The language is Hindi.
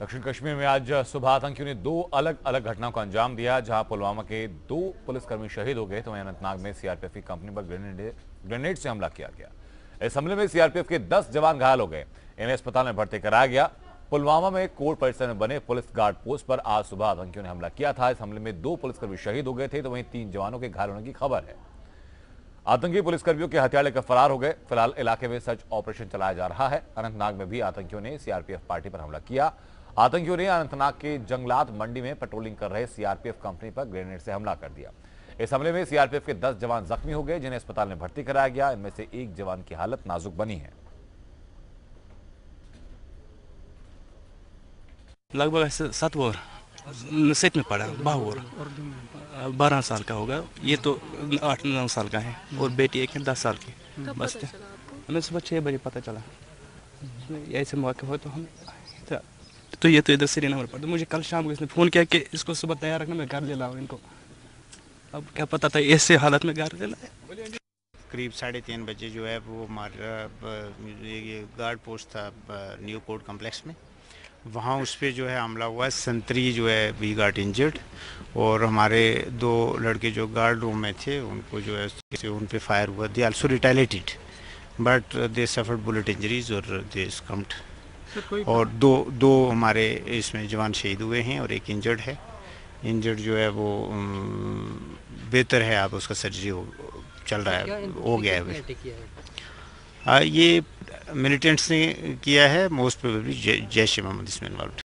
दक्षिण कश्मीर में आज सुबह आतंकियों ने दो अलग अलग घटनाओं को अंजाम दिया, जहाँ पुलवामा के दो पुलिसकर्मी शहीद हो गए। तो वहीं अनंतनाग में सीआरपीएफ की कंपनी पर ग्रेनेड से हमला किया गया। इस हमले में सीआरपीएफ के 10 जवान घायल हो गए। इन्हें अस्पताल में भर्ती कराया गया। पुलवामा में कोर्ट परिसर में बने पुलिस गार्ड पोस्ट पर आज सुबह आतंकियों ने हमला किया था। इस हमले में दो पुलिसकर्मी शहीद हो गए थे। तो वहीं तीन जवानों के घायल होने की खबर है। आतंकी पुलिसकर्मियों के हथियार लेकर फरार हो गए। फ़िलहाल इलाके में सर्च ऑपरेशन चलाया जा रहा है। अनंतनाग में भी आतंकियों ने सीआरपीएफ पार्टी पर हमला किया। आतंकियों ने अनंतनाग के जंगलात मंडी में पेट्रोलिंग कर रहे सीआरपीएफ कंपनी पर ग्रेनेड से हमला कर दिया। इस हमले में सीआरपीएफ के 10 जवान जख्मी हो गए जिन्हें अस्पताल में भर्ती कराया गया। इनमें से एक जवान की हालत नाजुक बनी है। लगभग सात ओवर सेट में पड़ा बारह ओवर। बारह साल का होगा। ये तो आठ नौ साल का है और बेटी एक है दस साल की। बस। हमें सुबह छः बजे पता चला। ऐसे मौके हो तो हम तो, तो ये तो इधर श्रीनगर पड़ा मुझे कल शाम को इसने फ़ोन किया कि इसको सुबह तैयार रखना मैं घर ले लाऊँ इनको। अब क्या पता था ऐसे हालत में घर ले लाए। करीब साढ़े तीन बजे जो है वो हमारा ये गार्ड पोस्ट था न्यू कोर्ट कम्प्लेक्स में। वहाँ उस पर जो है हमला हुआ संतरी जो है वी गार्ड इंजर्ड। और हमारे दो लड़के जो गार्ड रूम में थे उनको जो है उन पर फायर हुआ। They also retaliated but they suffered bullet injuries और दे स्कम्ड और दो दो हमारे इसमें जवान शहीद हुए हैं और एक इंजर्ड है। इंजर्ड जो है वो बेहतर है आप उसका सर्जरी हो चल रहा है हो गया है आ, ये मिलिटेंट्स ने किया है मोस्ट प्रोबेबली जैश मोहम्मद इसमें इन्वॉल्व।